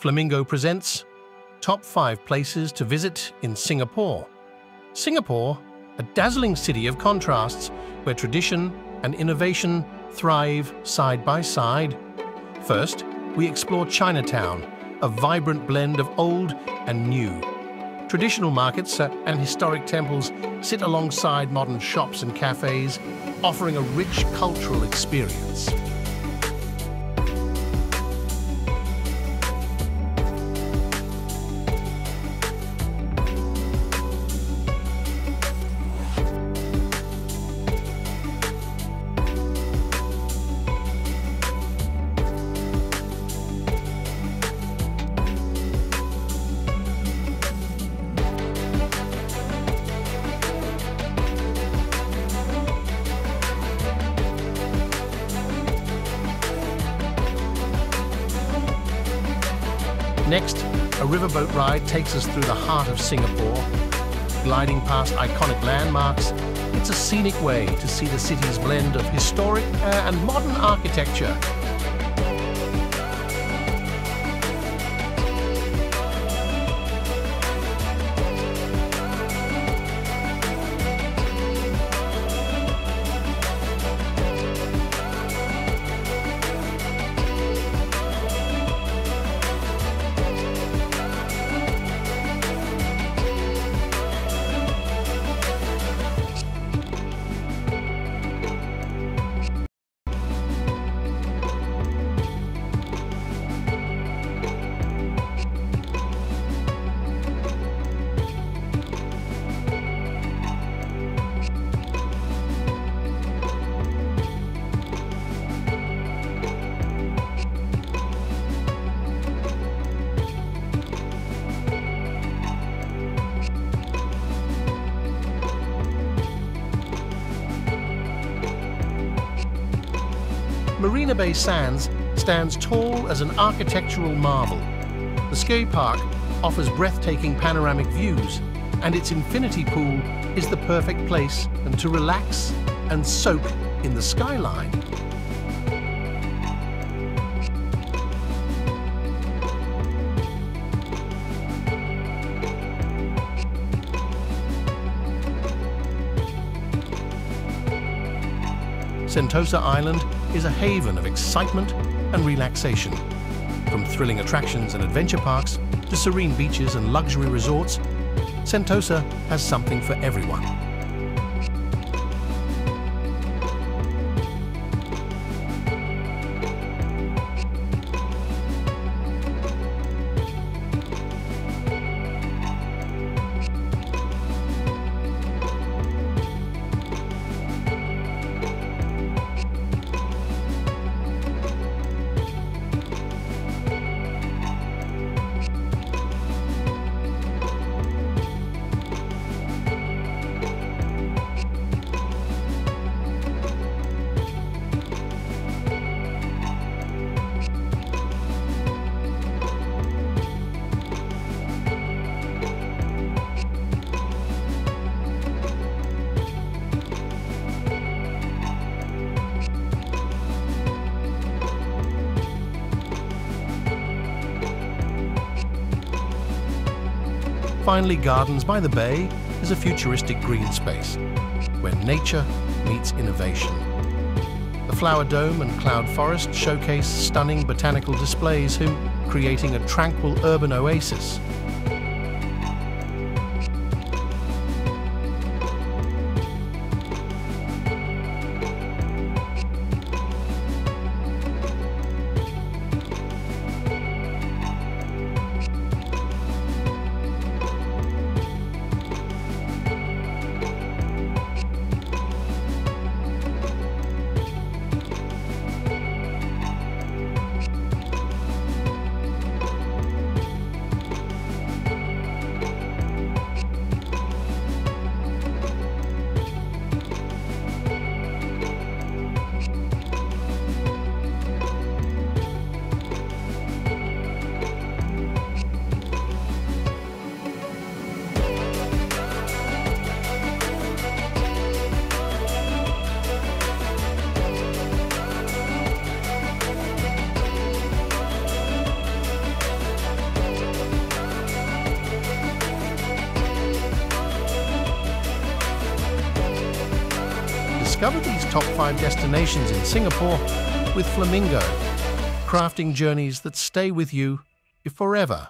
Flamingo presents Top 5 Places to Visit in Singapore. Singapore, a dazzling city of contrasts where tradition and innovation thrive side by side. First, we explore Chinatown, a vibrant blend of old and new. Traditional markets and historic temples sit alongside modern shops and cafes, offering a rich cultural experience. Next, a riverboat ride takes us through the heart of Singapore. Gliding past iconic landmarks, it's a scenic way to see the city's blend of historic uh, and modern architecture. Marina Bay Sands stands tall as an architectural marvel. The SkyPark offers breathtaking panoramic views, and its infinity pool is the perfect place to relax and soak in the skyline. Sentosa Island is a haven of excitement and relaxation. From thrilling attractions and adventure parks to serene beaches and luxury resorts, Sentosa has something for everyone. Finally, Gardens by the Bay is a futuristic green space where nature meets innovation. The Flower Dome and Cloud Forest showcase stunning botanical displays, creating a tranquil urban oasis Discover these top five destinations in Singapore with Flamingo, crafting journeys that stay with you forever.